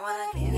I wanna give